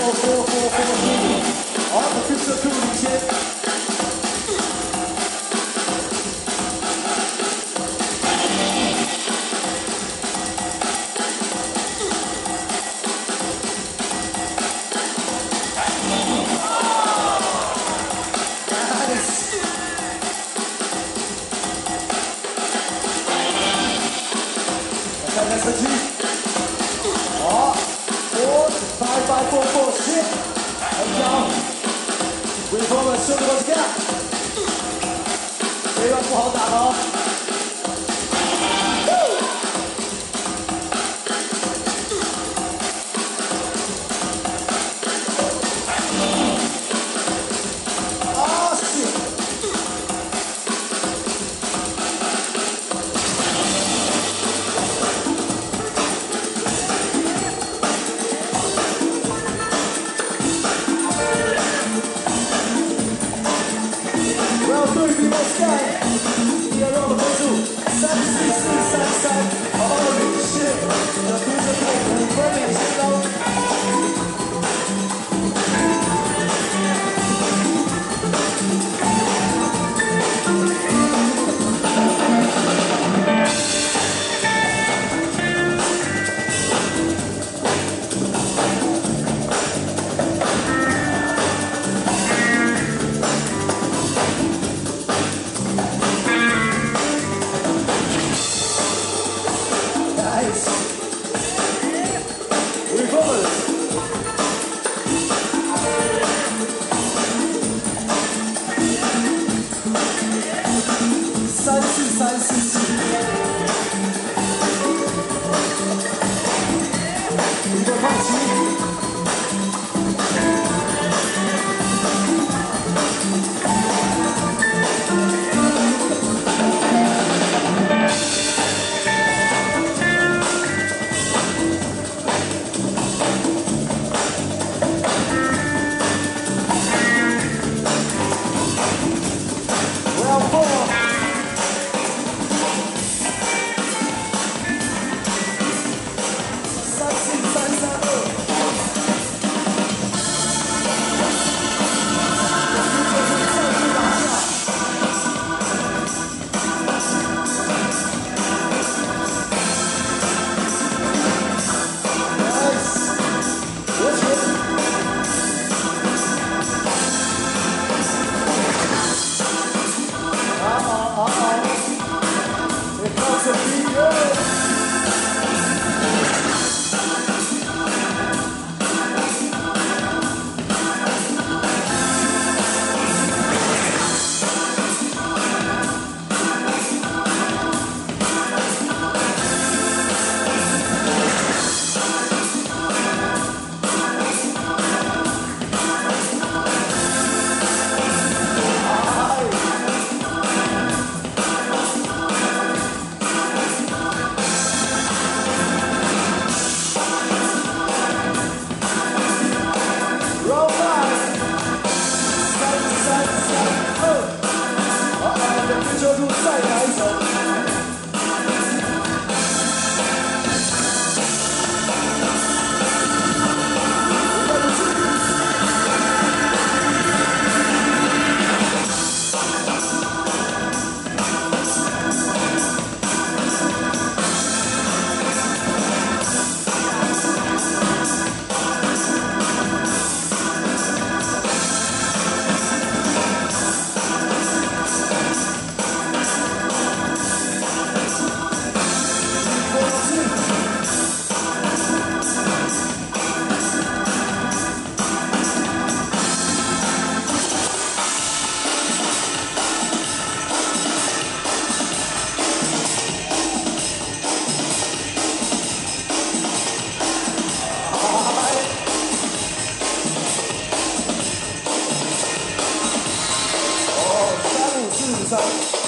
All four, four, four, four. All the six of two. 八、八、过过十，很强，威风的兄弟们看，这把不好打了。sabe?